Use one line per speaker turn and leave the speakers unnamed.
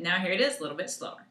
now here it is a little bit slower.